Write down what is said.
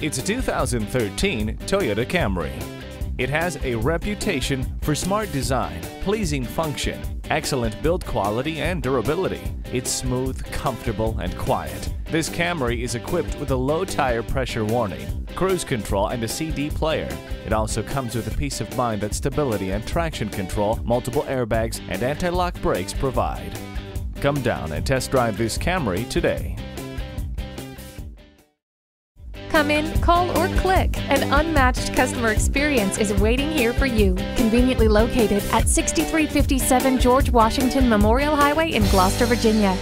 It's a 2013 Toyota Camry. It has a reputation for smart design, pleasing function, excellent build quality and durability. It's smooth, comfortable, and quiet. This Camry is equipped with a low tire pressure warning, cruise control, and a CD player. It also comes with a peace of mind that stability and traction control, multiple airbags, and anti-lock brakes provide. Come down and test drive this Camry today. Come in, call, or click. An unmatched customer experience is waiting here for you. Conveniently located at 6357 George Washington Memorial Highway in Gloucester, Virginia.